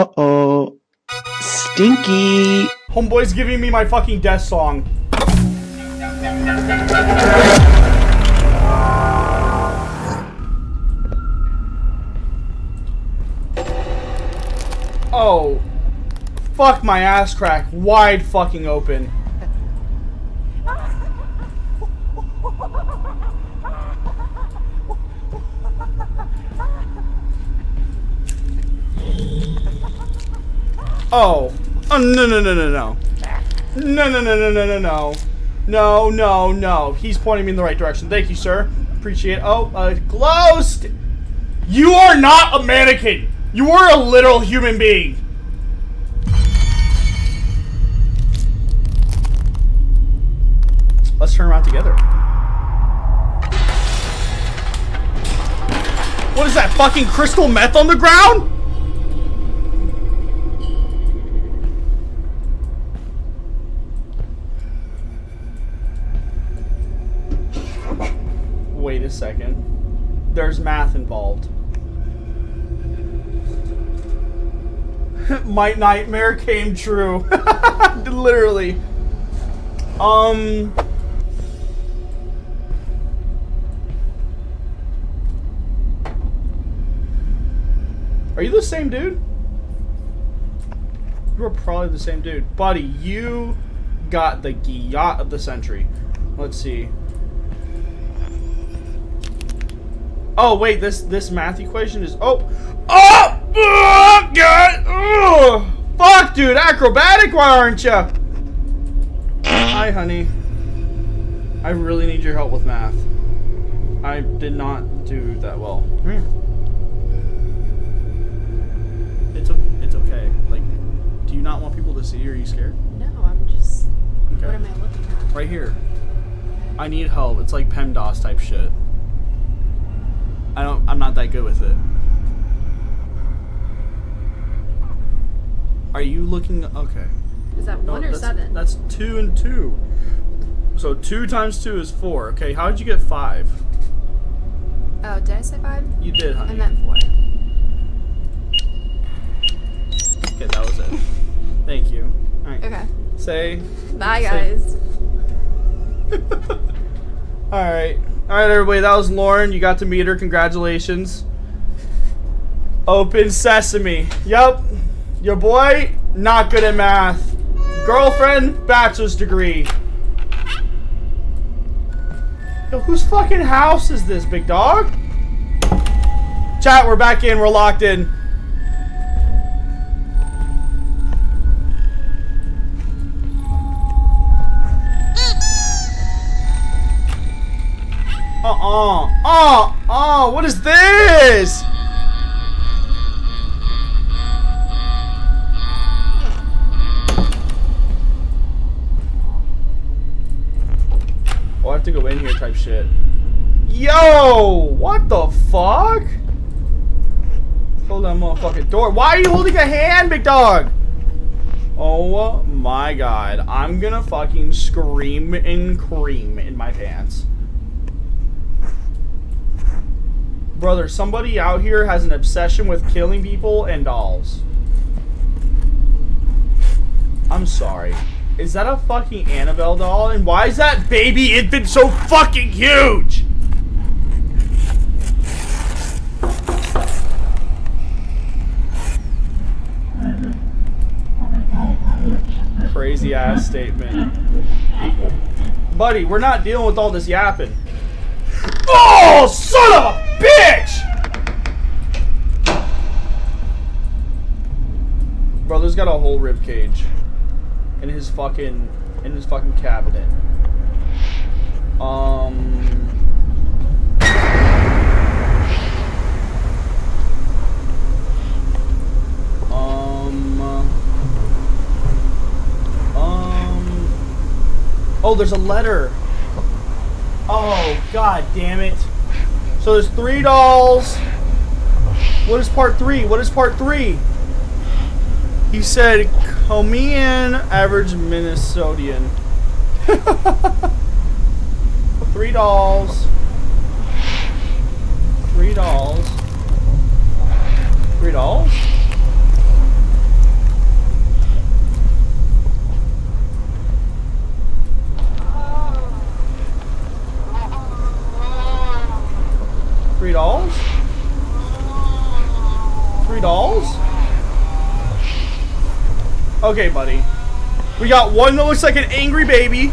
Uh-oh. Stinky. Homeboy's giving me my fucking death song. Oh. Fuck my ass crack. Wide fucking open. Oh. Oh, no, no, no, no, no. No, no, no, no, no, no, no. No, no, no. He's pointing me in the right direction. Thank you, sir. Appreciate it. Oh, uh, st- You are not a mannequin. You are a literal human being. Let's turn around together. What is that, fucking crystal meth on the ground? A second. There's math involved. My nightmare came true. Literally. Um. Are you the same dude? You are probably the same dude. Buddy, you got the yacht of the century. Let's see. Oh wait, this this math equation is oh oh, oh god oh fuck dude acrobatic why aren't you? Hi honey, I really need your help with math. I did not do that well. Come here. It's it's okay. Like, do you not want people to see? You are you scared? No, I'm just. Okay. What am I looking at? Right here. I need help. It's like PEMDAS type shit. I don't. I'm not that good with it. Are you looking? Okay. Is that No, one or that's, seven? That's two and two. So two times two is four. Okay. How did you get five? oh, did I say five? You did, honey. I meant four. Okay, that was it. Thank you. All right. Okay. Say. Bye, say- guys. All right. All right, everybody. That was Lauren. You got to meet her. Congratulations. Open sesame. Yep. Your boy, not good at math. Girlfriend, bachelor's degree. Yo, whose fucking house is this, big dog? Chat, we're back in. We're locked in. Uh-uh. Uh, uh, what is this? Oh, I have to go in here type shit. Yo! What the fuck? Hold that motherfucking door. Why are you holding a hand, big dog? Oh my god. I'm gonna fucking scream and cream in my pants. Brother, somebody out here has an obsession with killing people and dolls. I'm sorry. Is that a fucking Annabelle doll? And why is that baby infant so fucking huge? Crazy ass statement. Buddy, we're not dealing with all this yapping. Oh, son of a bitch! Brother's got a whole rib cage in his fucking in his fucking cabinet. Um. Um. Um. Oh, there's a letter. Oh, god damn it. So there's three dolls. What is part three? What is part three? He said, Comian average Minnesotian. Three dolls. Three dolls. Three dolls? Okay, buddy. We got one that looks like an angry baby.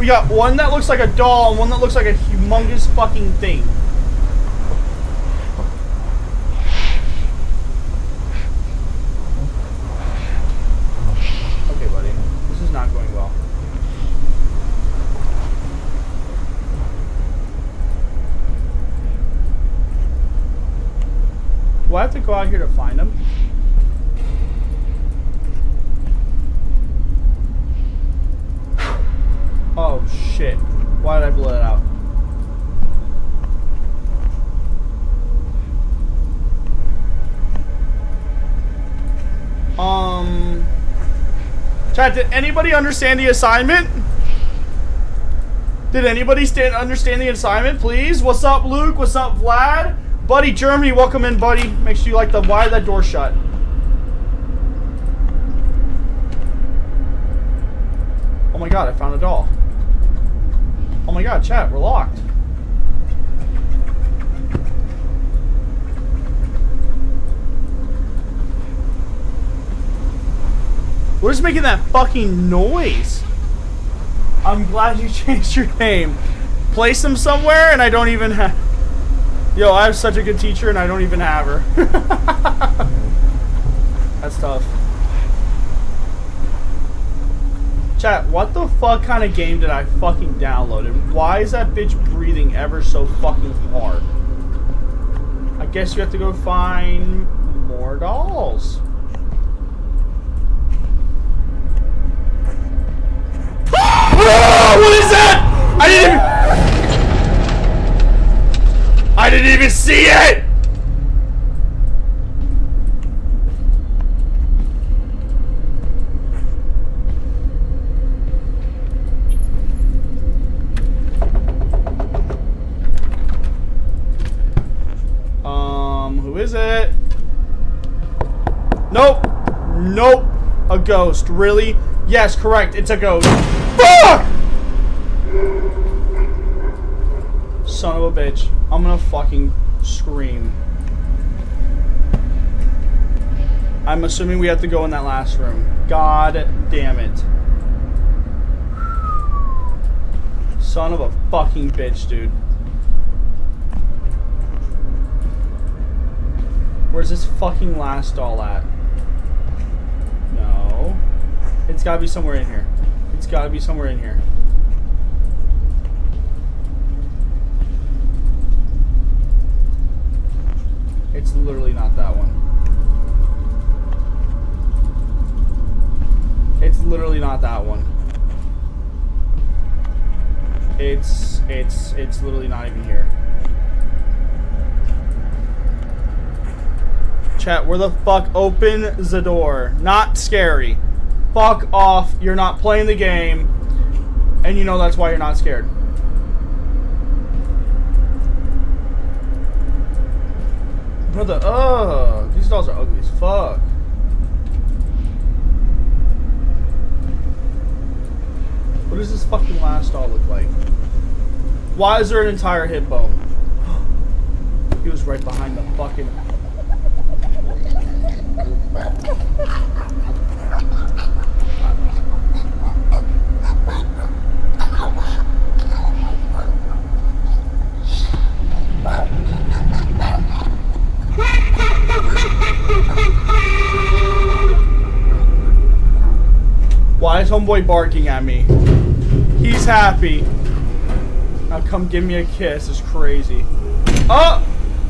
We got one that looks like a doll and one that looks like a humongous fucking thing. Okay, buddy. This is not going well. Do I have to go out here to find him? Oh shit. Why did I blow that out? Um Chat, did anybody understand the assignment? Did anybody stand understand the assignment, please? What's up, Luke? What's up, Vlad? Buddy Germany, welcome in, buddy. Make sure you like the why that door shut. Oh my god, I found a doll. Oh my god, chat, we're locked. What is making that fucking noise? I'm glad you changed your name. Place them somewhere and I don't even have... Yo, I have such a good teacher and I don't even have her. That's tough. Chat, what the fuck kind of game did I fucking download? And why is that bitch breathing ever so fucking hard? I guess you have to go find more dolls. Ah, what is that? I didn't even... I didn't even see it! Um, who is it? Nope. Nope. A ghost. Really? Yes, correct. It's a ghost. Fuck! Son of a bitch. I'm gonna fucking scream. I'm assuming we have to go in that last room. God damn it. Son of a fucking bitch, dude. Where's this fucking last doll at? No. It's gotta be somewhere in here. It's gotta be somewhere in here. It's literally not that one. It's literally not that one. It's it's it's literally not even here. Chat, where the fuck open the door? Not scary. Fuck off. You're not playing the game. And you know that's why you're not scared. Brother, ugh. These dolls are ugly as fuck. What does this fucking last doll look like? Why is there an entire hip bone? He was right behind the fucking... Why is homeboy barking at me? He's happy. Now come give me a kiss. It's crazy. Oh!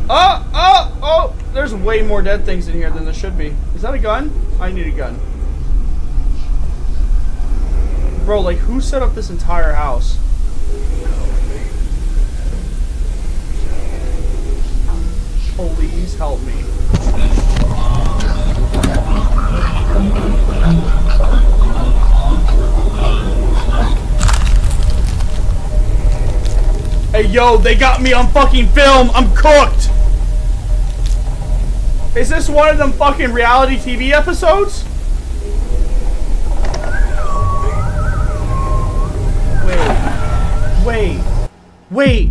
Oh! Oh! Oh! There's way more dead things in here than there should be. Is that a gun? I need a gun. Bro, like, who set up this entire house? Please help me. Yo, they got me on fucking film. I'm cooked. Is this one of them fucking reality TV episodes? Wait. Wait. Wait.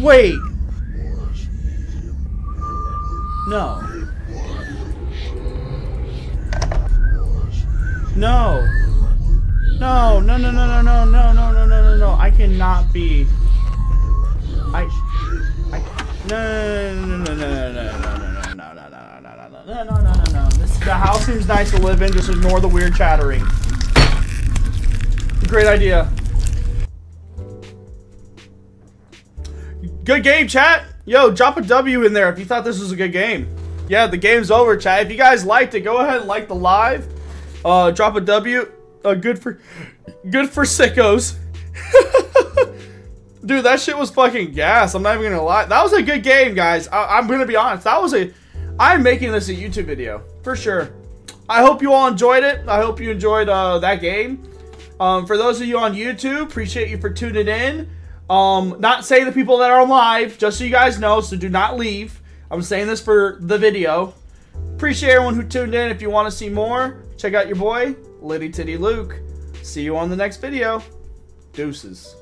Wait. No. No. No, no, no, no, no, no, no, no, no, no, no, no. I cannot be. I. I. No, no, no, no, no, no, no, no, no, no, no, no, no, no, no, no, no, no, no. The house seems nice to live in. Just ignore the weird chattering. Great idea. Good game, chat. Yo, drop a W in there if you thought this was a good game. Yeah, the game's over, chat. If you guys liked it, go ahead and like the live. Uh, drop a W. Uh, good for, good for sickos. Dude, that shit was fucking gas. I'm not even gonna lie. That was a good game, guys. I I'm gonna be honest. That was a. I'm making this a YouTube video for sure. I hope you all enjoyed it. I hope you enjoyed uh, that game. Um, for those of you on YouTube, appreciate you for tuning in. Um, not saying the people that are on live, just so you guys know, so do not leave. I'm saying this for the video. Appreciate everyone who tuned in. If you want to see more, check out your boy, Litty Tiddy Luke. See you on the next video. Deuces.